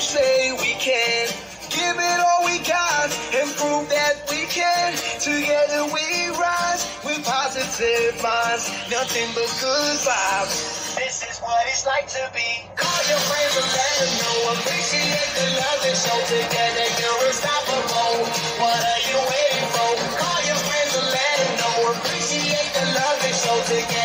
say we can. Give it all we got and prove that we can. Together we rise with positive minds, nothing but good vibes. This is what it's like to be. Call your friends and let them know. Appreciate the love they show together. You're unstoppable. What are you waiting for? Call your friends and let them know. Appreciate the love they show together.